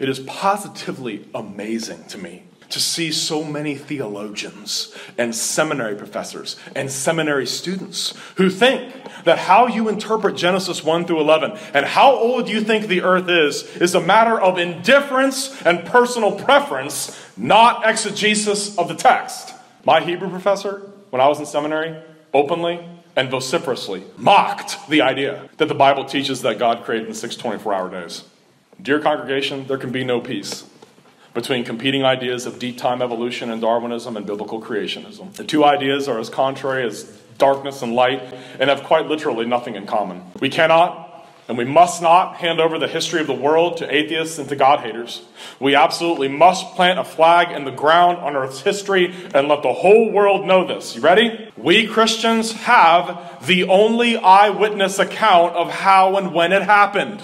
It is positively amazing to me to see so many theologians and seminary professors and seminary students who think that how you interpret Genesis 1 through 11 and how old you think the earth is is a matter of indifference and personal preference, not exegesis of the text. My Hebrew professor, when I was in seminary, openly and vociferously mocked the idea that the Bible teaches that God created in six 24 hour days. Dear congregation, there can be no peace between competing ideas of deep time evolution and Darwinism and biblical creationism. The two ideas are as contrary as darkness and light and have quite literally nothing in common. We cannot and we must not hand over the history of the world to atheists and to God haters. We absolutely must plant a flag in the ground on Earth's history and let the whole world know this. You ready? We Christians have the only eyewitness account of how and when it happened.